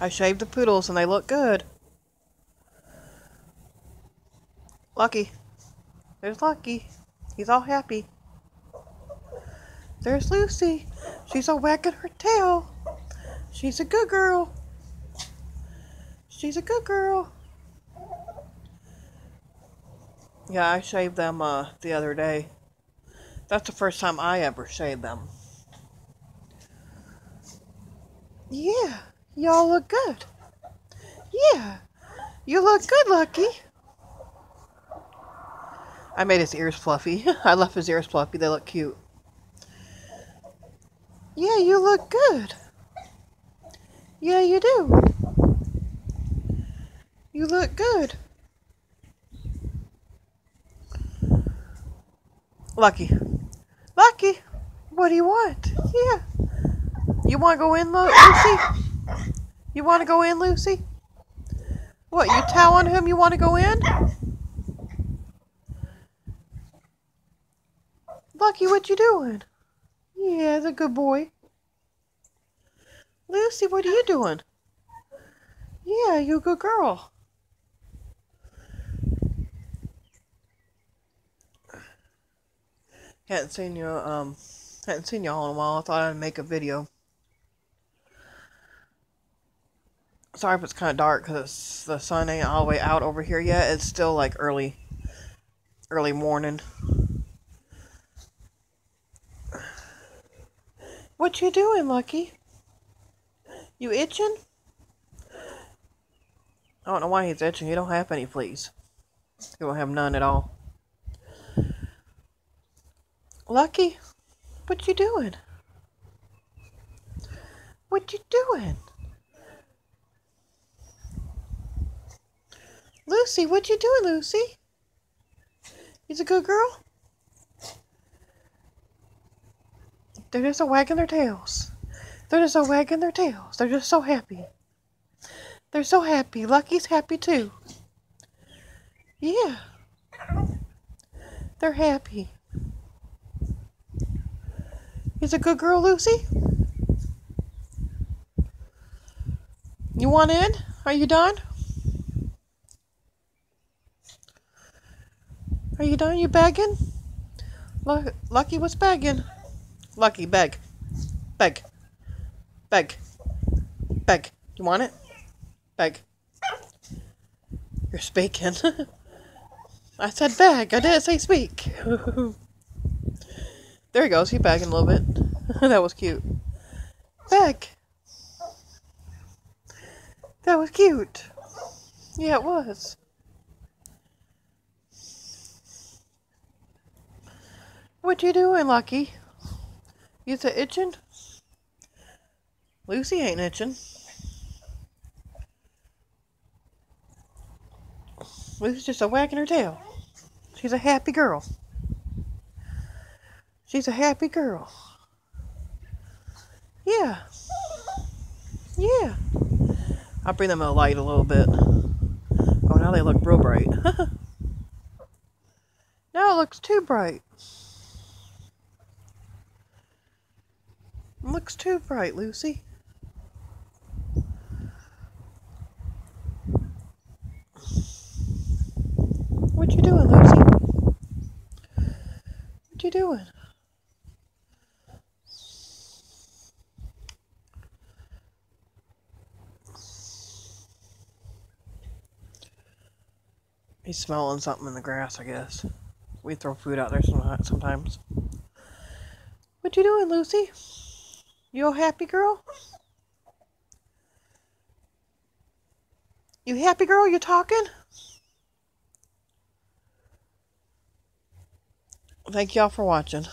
I shaved the poodles and they look good. Lucky. There's Lucky. He's all happy. There's Lucy. She's all wagging her tail. She's a good girl. She's a good girl. Yeah, I shaved them uh, the other day. That's the first time I ever shaved them. Yeah, y'all look good. Yeah, you look good, Lucky. I made his ears fluffy. I left his ears fluffy. They look cute. Yeah, you look good. Yeah, you do. You look good. Lucky. Lucky, what do you want? Yeah. You want to go in, Lu- Lucy? You want to go in, Lucy? What, you telling him you want to go in? Lucky, what you doing? Yeah, the good boy. Lucy, what are you doing? Yeah, you're a good girl. Hadn't seen you, um, hadn't seen y'all in a while. I thought I'd make a video. Sorry if it's kind of dark because the sun ain't all the way out over here yet. It's still like early, early morning. What you doing, Lucky? You itching? I don't know why he's itching. He don't have any fleas. He don't have none at all. Lucky, what you doing? What you doing? Lucy, what you doing, Lucy? He's a good girl? They're just a wagging their tails. They're just a wagging their tails. They're just so happy. They're so happy. Lucky's happy too. Yeah. They're happy. He's a good girl, Lucy. You want in? Are you done? Are you done? You begging? Lu- Lucky was begging. Lucky, beg. Beg. Beg. Beg. You want it? Beg. You're speaking. I said beg. I didn't say speak. there he goes. He begging a little bit. that was cute. Beg. That was cute. Yeah, it was. What you doing, Lucky? You a itching? Lucy ain't itching. Lucy's just a wagging her tail. She's a happy girl. She's a happy girl. Yeah. Yeah. I'll bring them a light a little bit. Oh, now they look real bright. now it looks too bright. Looks too bright, Lucy. What you doing, Lucy? What you doing? He's smelling something in the grass, I guess. We throw food out there sometimes. What you doing, Lucy? You a happy girl? You happy girl? You talking? Thank y'all for watching.